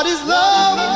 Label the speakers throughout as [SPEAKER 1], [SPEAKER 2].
[SPEAKER 1] What is love?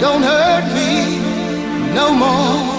[SPEAKER 1] Don't hurt me no more.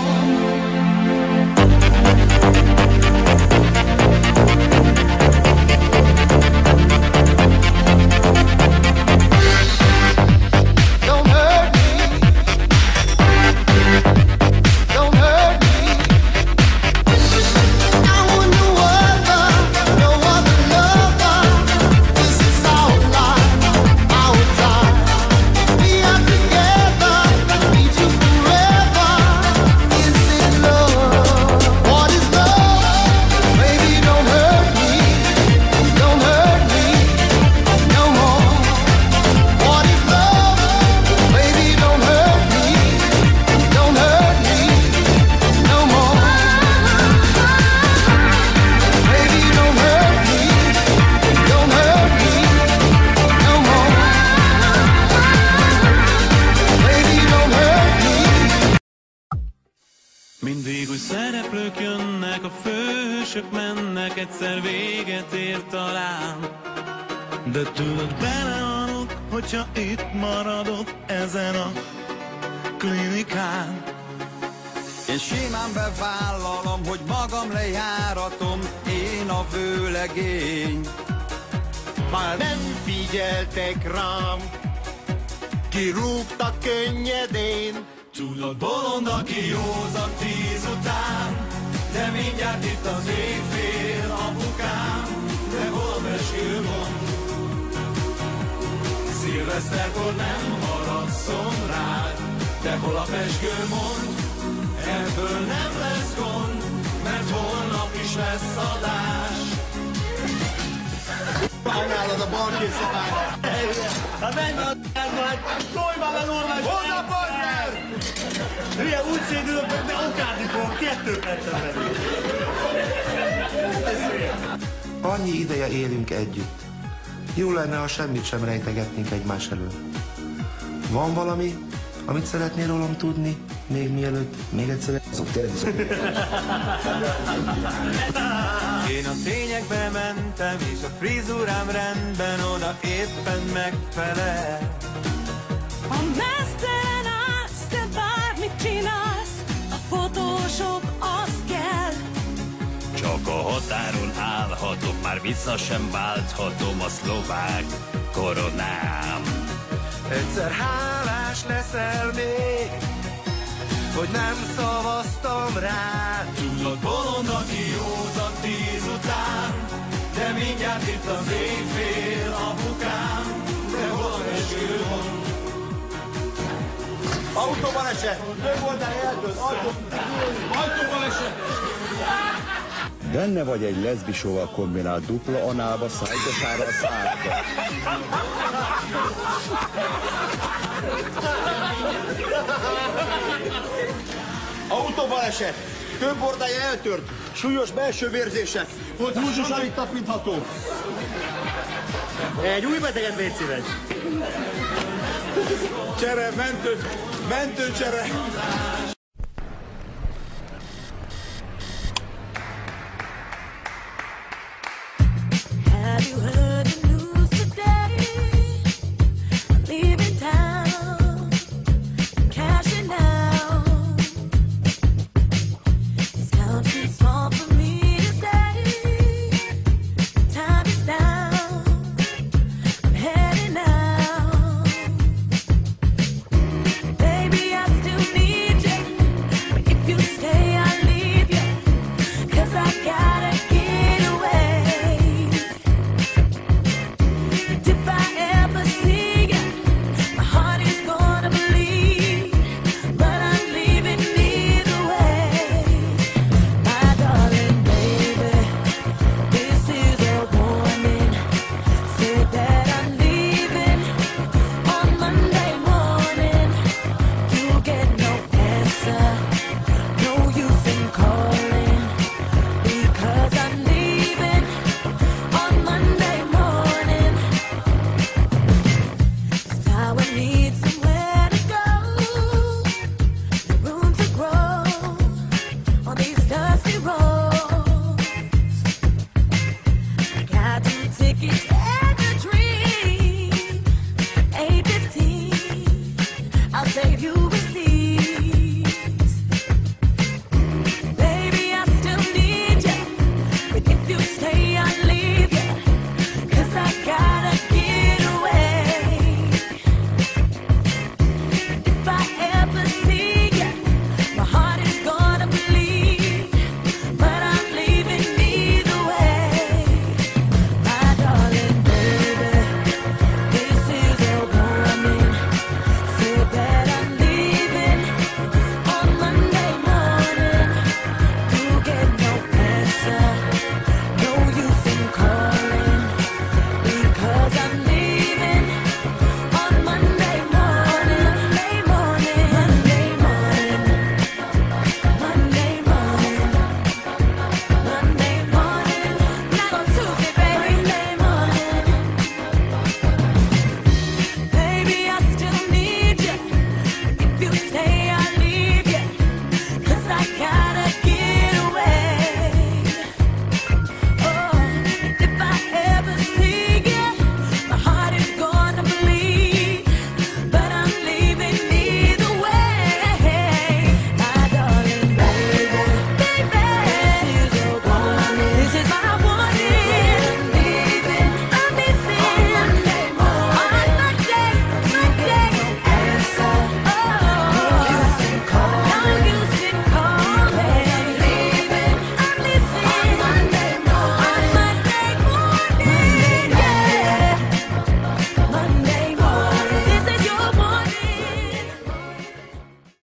[SPEAKER 2] Mindig új szereplők jönnek, a főhősök mennek, egyszer véget ér talán. De tudod, belehalok, hogyha itt maradok ezen a klinikán.
[SPEAKER 3] Én simán bevállalom, hogy magam lejáratom, én a vőlegény.
[SPEAKER 4] Már nem figyeltek rám, kirúgtak könnyedén.
[SPEAKER 2] Tudod, bolond, aki józan tíz után, de mindjárt itt az éjfél, apukám, de hol a meskő mond? Szilveszterkor nem haragszom rád, de hol a pesgő mond? Ebből nem lesz gond, mert holnap is lesz adás.
[SPEAKER 4] Anyálod a bankész
[SPEAKER 5] Hát menj a hát szólj már be normális!
[SPEAKER 4] Hozd a partner!
[SPEAKER 5] Hülye, úgy szédülök, hogy de okádni fogok, kettő percen belül.
[SPEAKER 6] Annyi ideje élünk együtt. Jó lenne, ha semmit sem rejtegetnénk egymás elől. Van valami, amit szeretnél rólam tudni, még mielőtt még egyszer azok tényleg azok.
[SPEAKER 2] Én a tényekbe mentem, és a frizurám rendben oda éppen megfelel.
[SPEAKER 7] A mesztelen állsz, te bármit csinálsz, a fotósok az kell.
[SPEAKER 3] Csak a határon állhatok, már vissza sem válthatom a szlovák koronám.
[SPEAKER 2] Egyszer hálás leszel még, hogy nem szavaztam rá. Tudod, bolond, aki józan tíz után, de mindjárt itt az éjfél apukám, de hol eső van.
[SPEAKER 4] Autóbaleset! Több oldal eltölt! Autó... Autóbaleset!
[SPEAKER 8] Benne vagy egy leszbisóval kombinált dupla análba, szájtosára a szárba.
[SPEAKER 4] Autóbaleset! Több ordája eltört! Súlyos belső vérzések! Volt húzsos alig tapintható!
[SPEAKER 5] Egy új beteget légy szíves.
[SPEAKER 4] Csere, mentő! Mentő